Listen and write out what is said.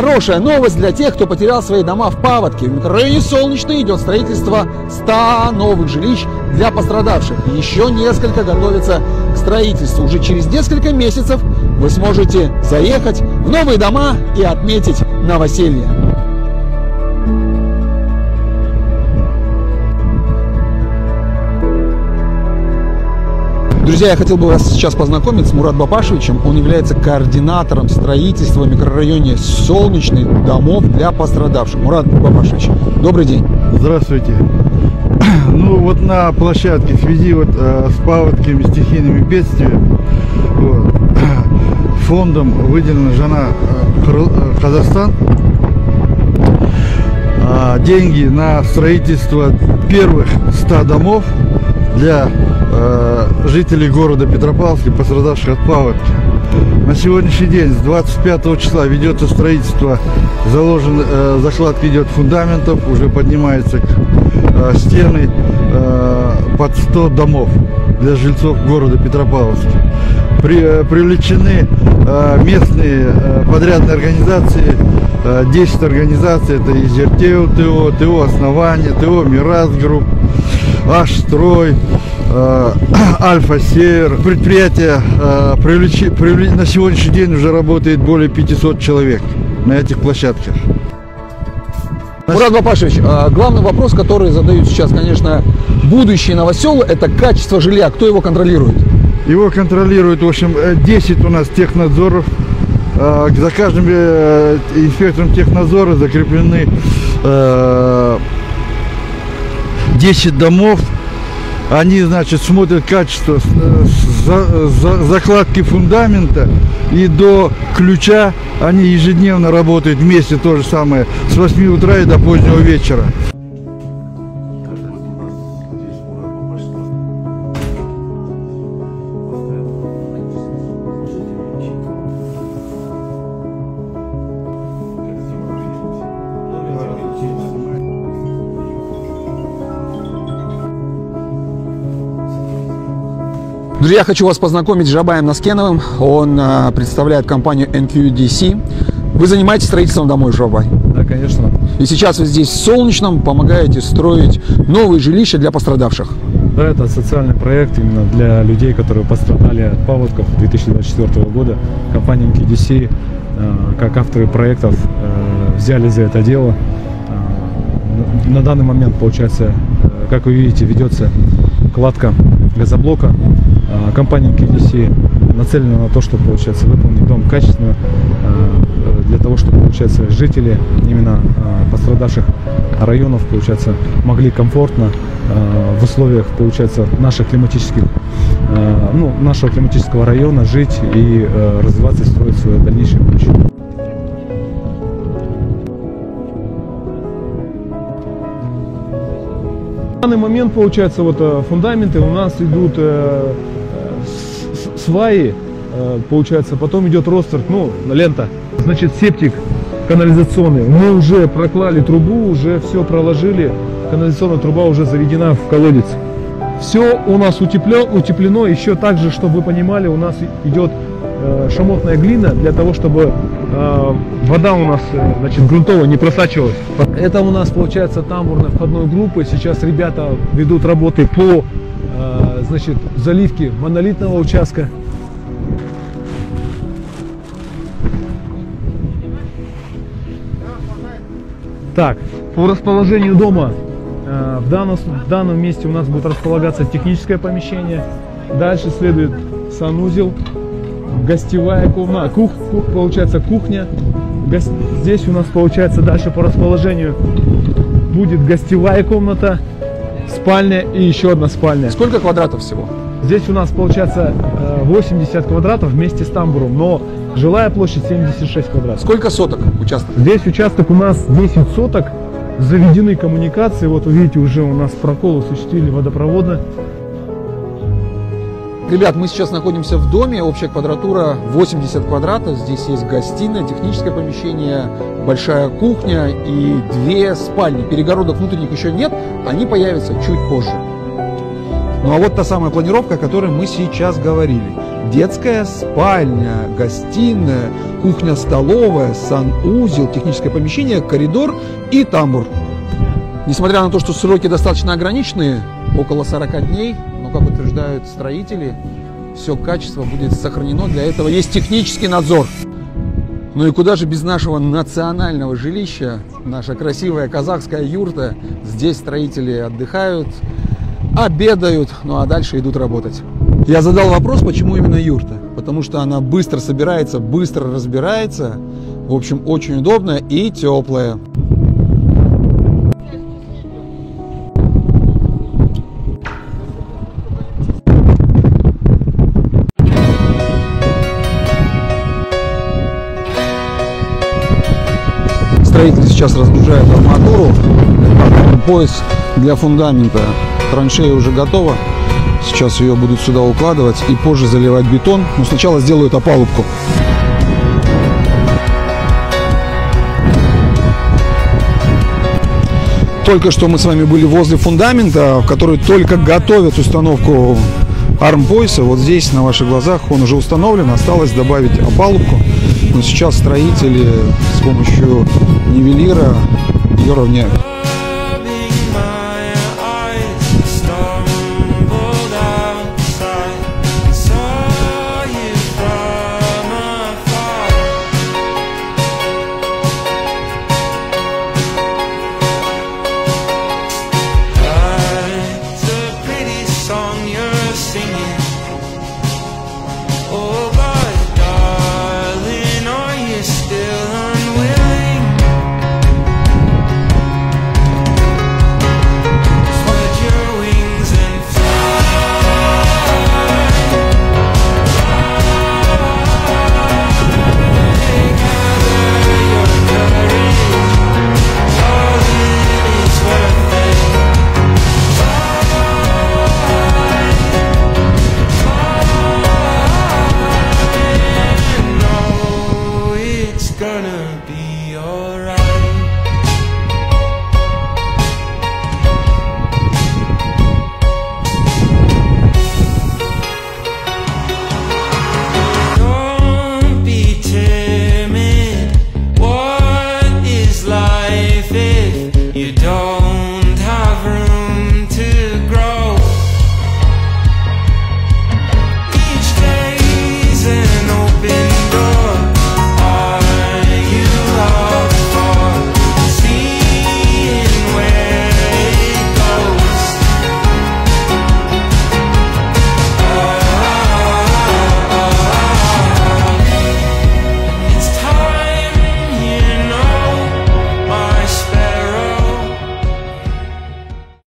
Хорошая новость для тех, кто потерял свои дома в паводке. В микрорайоне Солнечный идет строительство 100 новых жилищ для пострадавших. Еще несколько готовится к строительству. Уже через несколько месяцев вы сможете заехать в новые дома и отметить новоселье. Друзья, я хотел бы вас сейчас познакомить с Мурат Бапашевичем. Он является координатором строительства в микрорайоне Солнечный домов для пострадавших. Мурат Бапашевич, добрый день. Здравствуйте. Ну вот на площадке в связи вот э, с паводками, стихийными бедствиями вот, фондом выделена жена э, э, Казахстан а, деньги на строительство первых 100 домов для э, жителей города Петропавловска, пострадавших от паводки. На сегодняшний день, с 25 числа, ведется строительство, заложен, э, закладка идет фундаментов, уже поднимаются э, стены э, под 100 домов для жильцов города Петропавловска. При, э, привлечены э, местные э, подрядные организации, э, 10 организаций, это Изертео ТО, ТО Основание, ТО Мирас Групп, Ашстрой, э, Альфа Север. Предприятие э, привлечи- привле- на сегодняшний день уже работает более 500 человек на этих площадках. Мурат Бапашевич, а, главный вопрос, который задают сейчас, конечно, будущие новоселы, это качество жилья. Кто его контролирует? Его контролирует, в общем, э, 10 у нас технадзоров. Э, За каждым э, инспектором технадзора закреплены э, 10 домов. Они, значит, смотрят качество э, закладки фундамента и до ключа они ежедневно работают вместе то же самое с 8 утра и до позднего вечера. Друзья, хочу вас познакомить с Жабаем Наскеновым. Он а, представляет компанию NQDC. Вы занимаетесь строительством домой, Жабай. Да, конечно. И сейчас вы здесь в Солнечном помогаете строить новые жилища для пострадавших. Да, это социальный проект именно для людей, которые пострадали от паводков 2024 года. Компания MKDC, э, как авторы проектов, э, взяли за это дело. Э, на- На данный момент, получается, э, как вы видите, ведется кладка газоблока. Э, Компания MKDC нацелена на то, чтобы, получается, выполнить дом качественно, э, для того, чтобы, получается, жители именно э, пострадавших районов, получается, могли комфортно в условиях, получается, наших климатических, ну, нашего климатического района жить и э, развиваться и строить свое дальнейшее будущее. В данный момент, получается, вот э, фундаменты у нас идут сваи, э, получается, потом идет ростер, ну, лента. Значит, септик канализационный. Мы уже проклали трубу, уже все проложили. Канализационная труба уже заведена в колодец. Все у нас утеплено, утеплено. Еще также, чтобы вы понимали, у нас идет э, шамотная глина для того, чтобы э, вода у нас, значит, грунтовая не просачивалась. Это у нас получается тамбурной входной группы. Сейчас ребята ведут работы по, значит, заливке монолитного участка. Так, по расположению дома э, в, данном, в данном месте у нас будет располагаться техническое помещение. Дальше следует санузел, гостевая комната, кух, кух- получается кухня. Гос- здесь у нас получается дальше по расположению будет гостевая комната, спальня и еще одна спальня. Сколько квадратов всего? Здесь у нас получается э, 80 квадратов вместе с тамбуром, но жилая площадь 76 квадратов. Сколько соток участок? Здесь участок у нас 10 соток, заведены коммуникации, вот вы видите, уже у нас прокол осуществили водопроводно. Ребят, мы сейчас находимся в доме, общая квадратура 80 квадратов. Здесь есть гостиная, техническое помещение, большая кухня и две спальни. Перегородок внутренних еще нет, они появятся чуть позже. Ну а вот та самая планировка, о которой мы сейчас говорили. Детская спальня, гостиная, кухня-столовая, санузел, техническое помещение, коридор и тамбур. Несмотря на то, что сроки достаточно ограниченные, около 40 дней, но, как утверждают строители, все качество будет сохранено. Для этого есть технический надзор. Ну и куда же без нашего национального жилища, наша красивая казахская юрта. Здесь строители отдыхают, обедают, ну а дальше идут работать. Я задал вопрос, почему именно юрта. Потому что она быстро собирается, быстро разбирается. В общем, очень удобная и теплая. Строители сейчас разгружают арматуру, пояс для фундамента. Траншея уже готова. Сейчас ее будут сюда укладывать и позже заливать бетон. Но сначала сделают опалубку. Только что мы с вами были возле фундамента, в который только готовят установку армпойса. Вот здесь на ваших глазах он уже установлен. Осталось добавить опалубку. Но сейчас строители с помощью нивелира ее равняют.